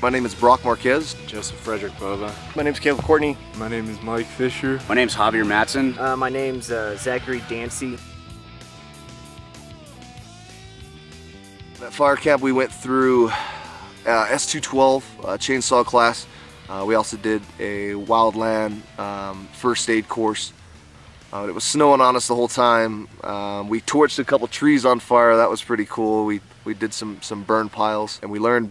My name is Brock Marquez. Joseph Frederick Bova. My name is Caleb Courtney. My name is Mike Fisher. My name is Javier Matson. Uh, my name's uh, Zachary Dancy. At fire camp we went through uh, S212 uh, chainsaw class. Uh, we also did a wildland um, first aid course. Uh, it was snowing on us the whole time. Um, we torched a couple trees on fire. That was pretty cool. We we did some some burn piles and we learned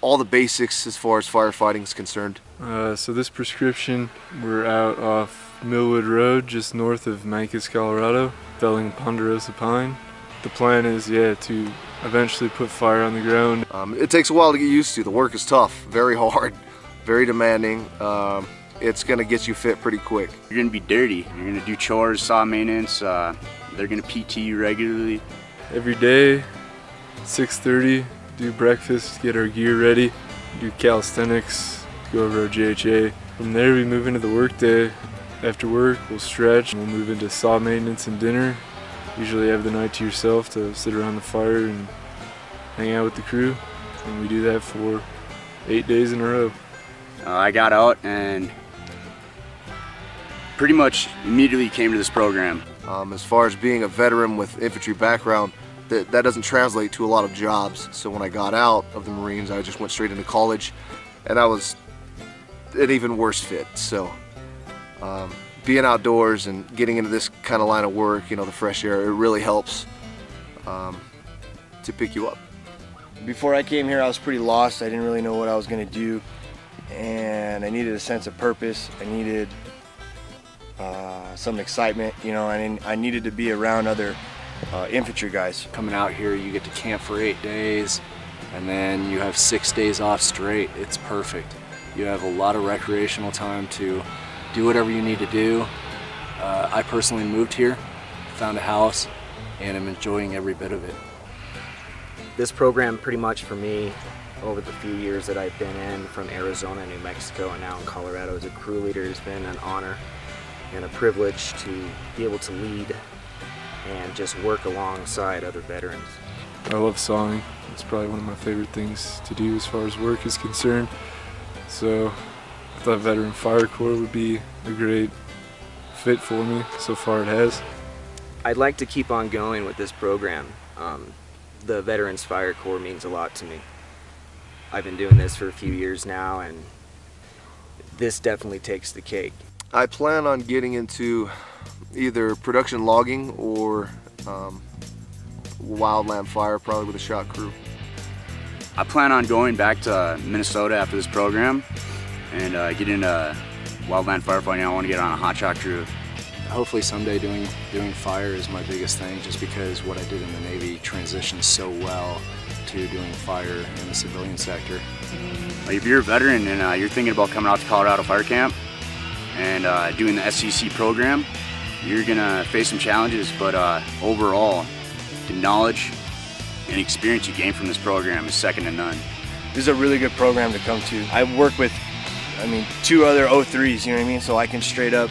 all the basics as far as firefighting is concerned. Uh, so this prescription, we're out off Millwood Road, just north of Mancos, Colorado, felling ponderosa pine. The plan is, yeah, to eventually put fire on the ground. Um, it takes a while to get used to. The work is tough, very hard, very demanding. Um, it's gonna get you fit pretty quick. You're gonna be dirty. You're gonna do chores, saw maintenance. Uh, they're gonna PT you regularly. Every day, 6.30, do breakfast, get our gear ready, do calisthenics, go over our JHA. From there we move into the workday. After work, we'll stretch, and we'll move into saw maintenance and dinner. Usually have the night to yourself to sit around the fire and hang out with the crew. And we do that for eight days in a row. Uh, I got out and pretty much immediately came to this program. Um, as far as being a veteran with infantry background, that, that doesn't translate to a lot of jobs. So when I got out of the Marines, I just went straight into college and I was an even worse fit. So um, being outdoors and getting into this kind of line of work, you know, the fresh air, it really helps um, to pick you up. Before I came here, I was pretty lost. I didn't really know what I was going to do. And I needed a sense of purpose. I needed uh, some excitement, you know, and I needed to be around other uh, infantry guys. Coming out here, you get to camp for eight days, and then you have six days off straight. It's perfect. You have a lot of recreational time to do whatever you need to do. Uh, I personally moved here, found a house, and I'm enjoying every bit of it. This program pretty much for me over the few years that I've been in from Arizona, New Mexico, and now in Colorado as a crew leader has been an honor and a privilege to be able to lead and just work alongside other veterans. I love sawing. It's probably one of my favorite things to do as far as work is concerned. So I thought Veteran Fire Corps would be a great fit for me. So far it has. I'd like to keep on going with this program. Um, the Veterans Fire Corps means a lot to me. I've been doing this for a few years now and this definitely takes the cake. I plan on getting into either production logging or um, wildland fire, probably with a shot crew. I plan on going back to Minnesota after this program and uh, get into wildland firefighting. I want to get on a hot shot crew. Hopefully someday doing doing fire is my biggest thing just because what I did in the Navy transitioned so well to doing fire in the civilian sector. If you're a veteran and uh, you're thinking about coming out to Colorado Fire Camp and uh, doing the SCC program, you're gonna face some challenges, but uh, overall, the knowledge and experience you gain from this program is second to none. This is a really good program to come to. I work with, I mean, two other O3s, you know what I mean? So I can straight up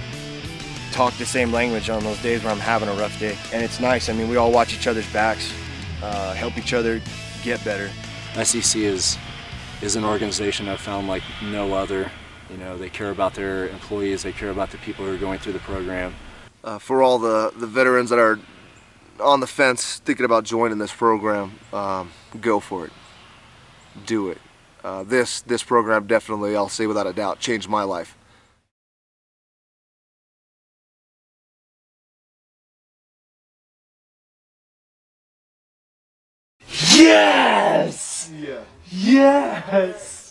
talk the same language on those days where I'm having a rough day. And it's nice, I mean, we all watch each other's backs, uh, help each other get better. SCC is, is an organization I've found like no other. You know, they care about their employees, they care about the people who are going through the program. Uh, for all the, the veterans that are on the fence thinking about joining this program, um, go for it. Do it. Uh, this, this program definitely, I'll say without a doubt, changed my life. Yes! Yeah. Yes!